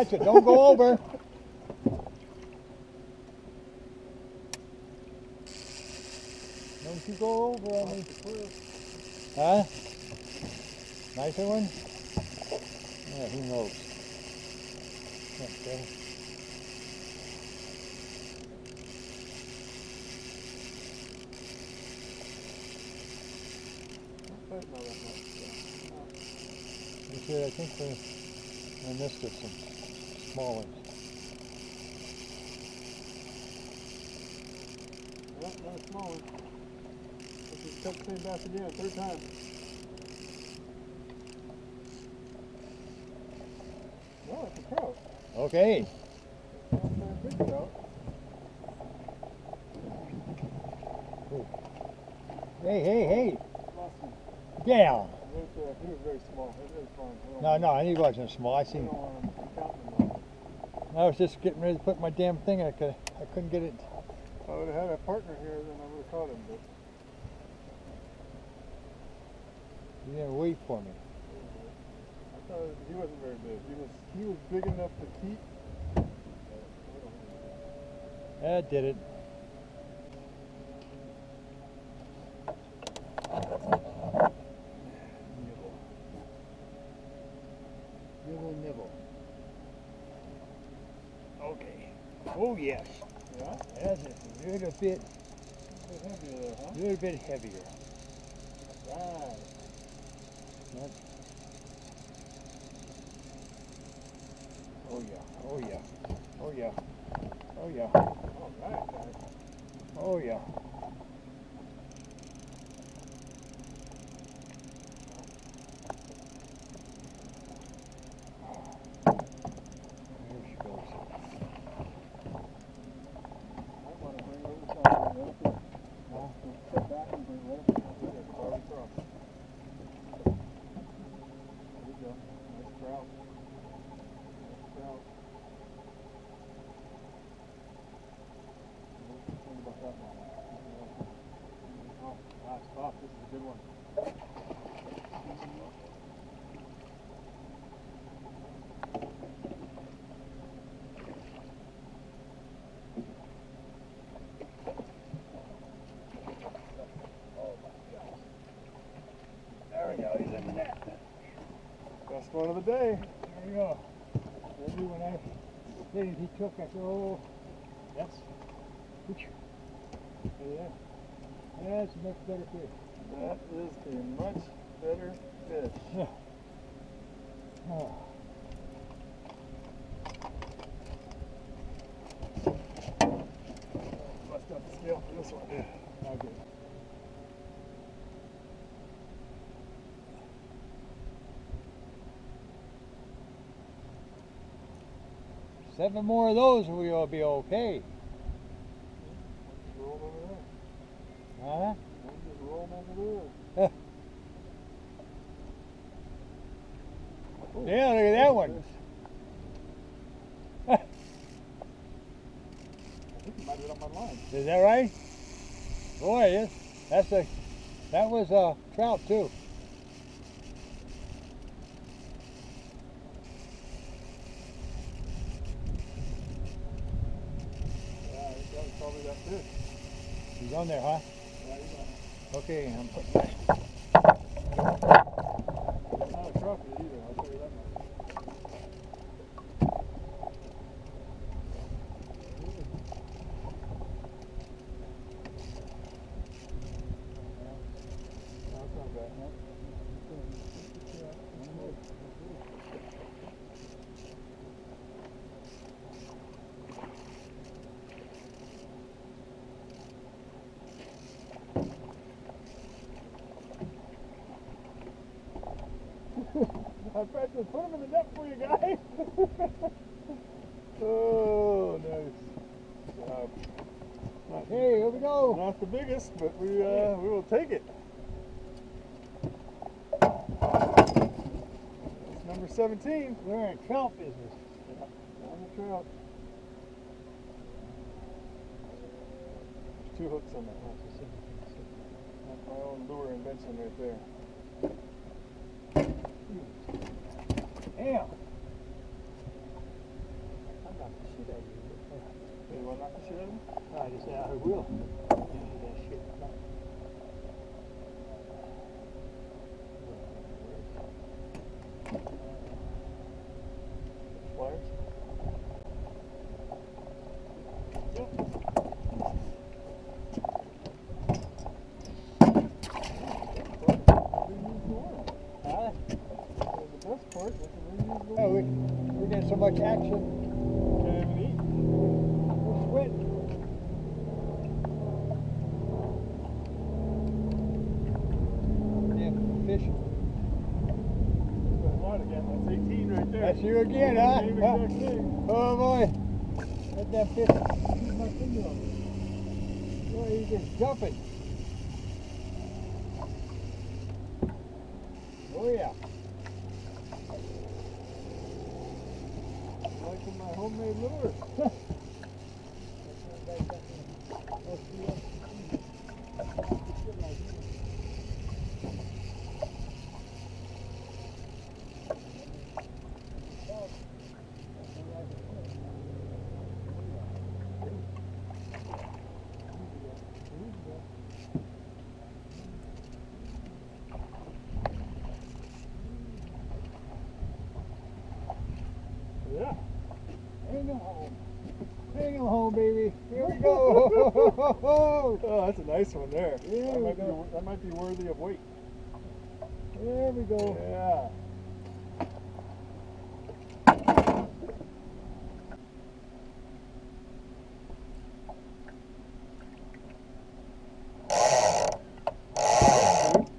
watch it. Don't go over. Don't you go over on me. Huh? Nicer one? Yeah, who knows? Okay. I think we, I missed it, some small ones. Yep, not a small one. This is cut the same bass again, third time. No, it's a trout. Okay. Not a big trout. Hey, hey, hey. Lost him. Yeah. He was, he was very small. He was very fun. I No, want- no, he wasn't small. I I seen. don't want him counting them. I was just getting ready to put my damn thing. I could. I couldn't get it. If I would have had a partner here, then I would have caught him. But You didn't wait for me. I thought he wasn't very big. He was he was big enough to keep. That did it. Oh yes. Yeah. That's a little bit, huh? little bit heavier. Right. Oh yeah. Oh yeah. Oh yeah. Oh yeah. All right, guys. Oh yeah. There she goes. I want to bring over something. Let it go. Step back and bring let it go. There, far across. There you go. Nice trout. Nice trout. What do you think about that one? Oh, nice pop. This is a good one. There we go. He's in the net. Best one of the day. There you go. Maybe when I said he took, I said, oh, that's, which, Yeah. that's a much better fish. That is a much better fish. Oh. Bust up the scale for this one. Okay. Seven more of those, and we will be okay. Just roll 'em over there. Huh? Just roll 'em over there. Yeah, look at that one. I think he might have been on my line. Is that right? Boy, yes. That's a, that was a trout too. Yeah, I think that was probably that fish. He's on there, huh? Okay, I'm putting. It's not a crappie either, I'll tell you that much. No, it's not bad, no. Put him in the net for you guys. oh, nice. Job. Not, Hey, here we go. not the biggest, but we uh, we will take it. It's number 17. We're in trout business. On the trout. There's two hooks on that. That's my own lure invention right there. Damn. I'm not the shit out of you. Wait, not the shit out of me? No, I just said I will. Much action. That's again. That's 18 right there. That's you again, huh? Huh? Oh boy. That fish. He's my finger on. Boy, he's just jumping. Oh yeah. Like my homemade lure. Yeah. Bring him home. Bring him home, baby. Here we go. Oh, that's a nice one there. There that, might go. Be, that might be worthy of weight. there we go. Yeah.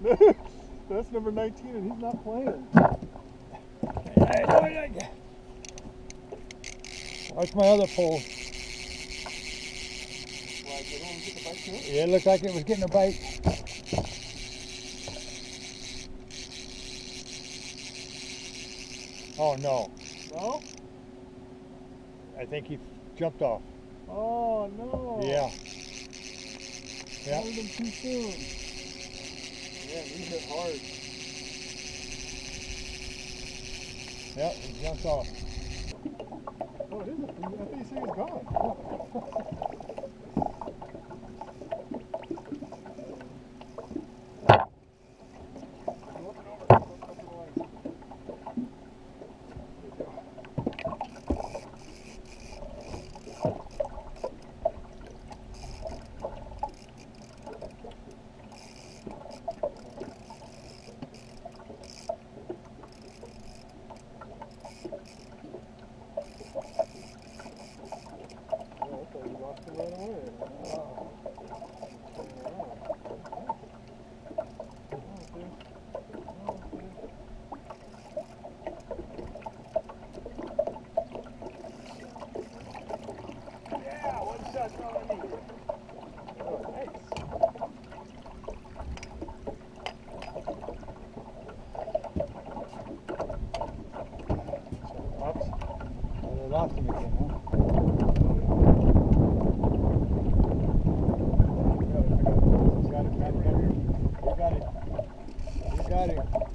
That's number 19 and he's not playing. Watch my other pole. Why, they don't get the bite to it? Yeah, it looked like it was getting a bite. Oh no, No? I think he jumped off. Oh, no. Yeah. Yeah. Hold him too soon. Yeah, he hit hard. Yep, he jumped off. Oh, it is a I thought you said he was gone. Oh, oh, oh. We got it.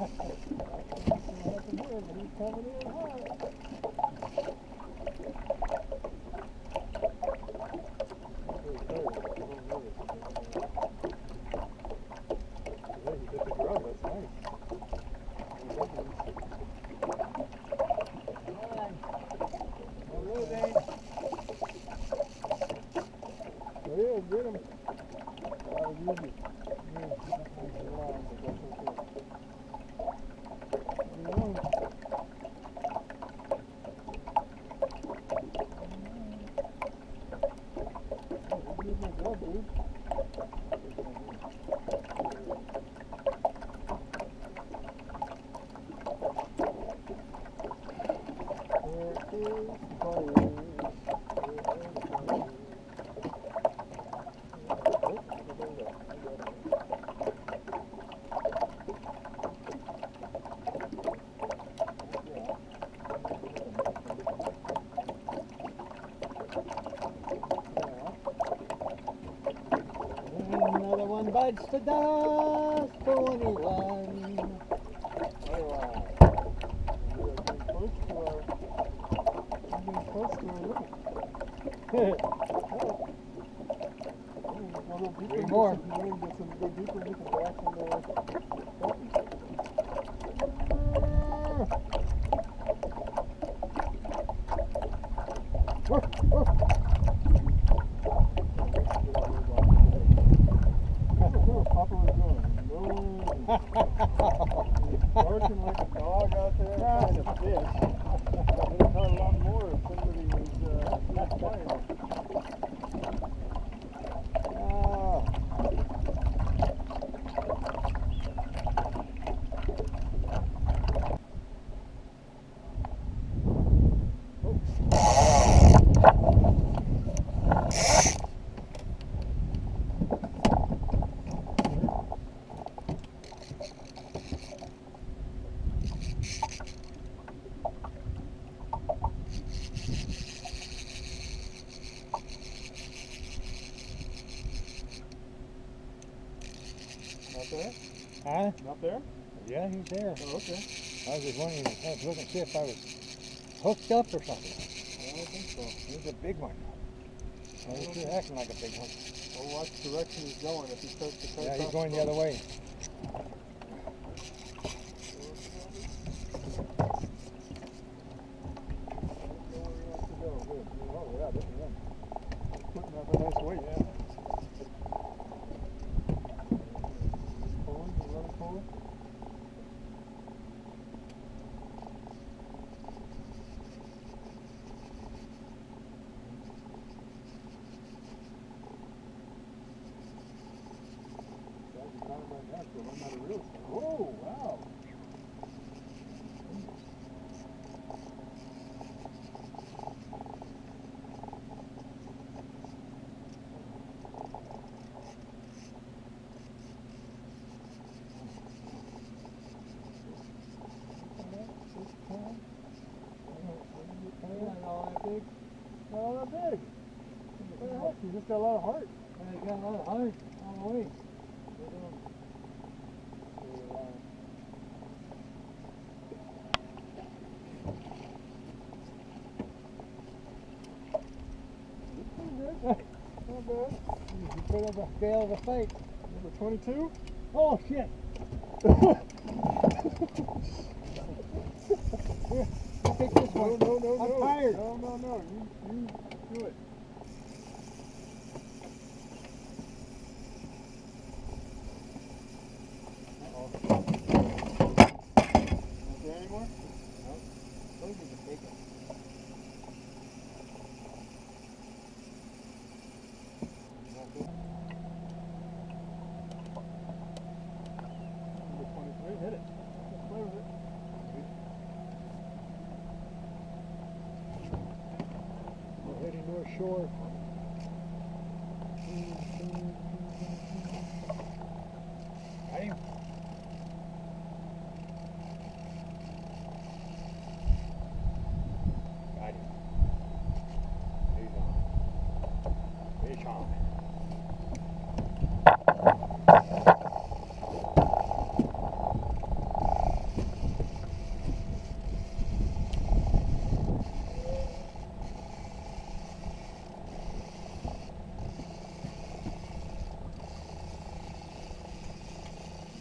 In hot. Nothing here, but he's coming in hot. Yeah, he hit the grub, that's nice. Hello, Dane. There he is, get him. That was easy. Yeah, he's around, but that's okay. Leave him alone. Bites the dust for anyone. Alright. To to. Oh, deeper, more. Some, Papa was doing. No. Barking like a dog trying to fish. I would have caught a lot more if somebody was uh, playing. Ah. Not there? Huh? Not there? Yeah, he's there. Oh, okay. I was just wondering, I was looking to see if I was hooked up or something. I don't think so. He's a big one. Well, he's acting like a big one. Well, watch the direction he's going. If he starts to cut Yeah, he's going the other way. Putting up a nice weight. Yeah. Pulling, you let it pull. Whoa, wow. Not that big. Not that big. What the heck? You just got a lot of heart. Yeah, he got a lot of heart on the way. Not scale of a fight. Number 22? Oh shit! No, no, no, I'm no. tired. No, no, no. You, you do it. Uh-oh. Not there anymore? Told you to take it. Number 23. Hit it. Just play with it. We're heading north shore. Got him. Got him. He's on. Fish on.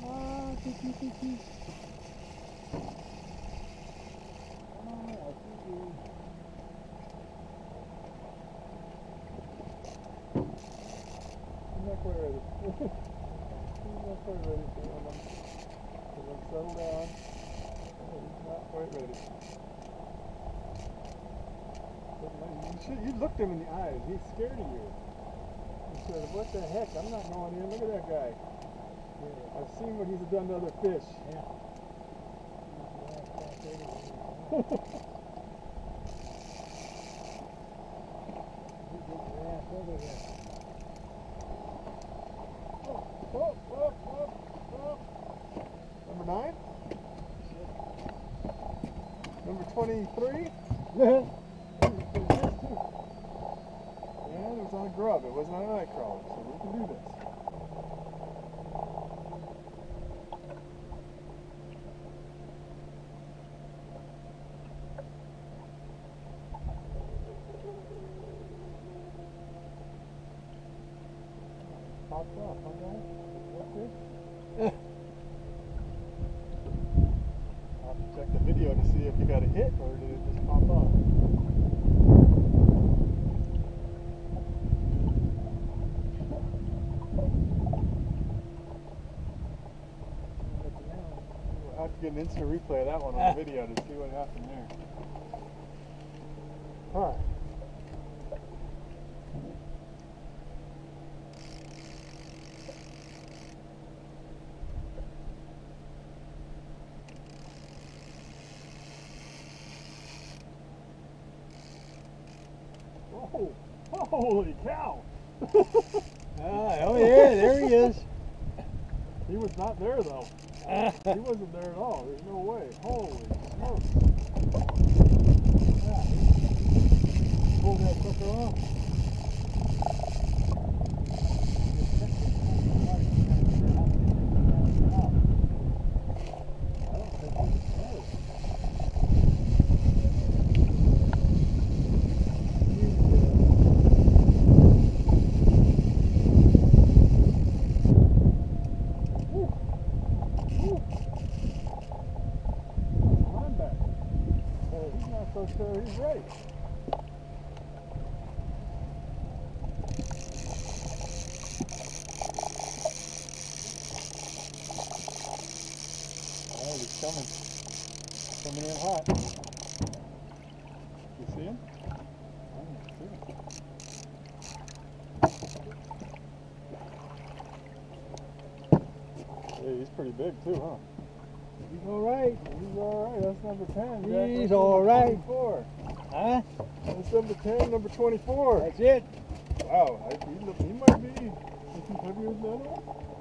Ah, tiki, tiki. Ah, I see you. I'm not quite ready. I'm not quite ready for him. I'm, I'm settle down. He's not quite ready. You, should, you looked him in the eyes. He's scared of you. He said, what the heck? I'm not going in. Look at that guy. Yeah, I've seen what he's done to other fish. Yeah. Oh, oh, oh, oh. Number nine? Number 23? And it was on a grub. It wasn't on a night crawler, so we can do this. pops off, huh guys? That's it? I'll have to check the video to see if you got a hit or did it just pop off. We'll have to get an instant replay of that one on the video to see what happened there. Alright. Oh, holy cow! Ah, oh yeah, there he is. He was not there though. Ah, He wasn't there at all. There's no way. Holy smokes. Pull that sucker off. I don't think he was there. Woo. Woo. Linebacker. He's he's right. Oh, he's coming. Coming in hot. You see him? I don't see him. Yeah, he's pretty big too, huh? He's all right. He's all right. That's number 10. Jack. He's That's all number right. 24. Huh? That's number 10, number 24. That's it. Wow, I, he, he might be is he heavier than one?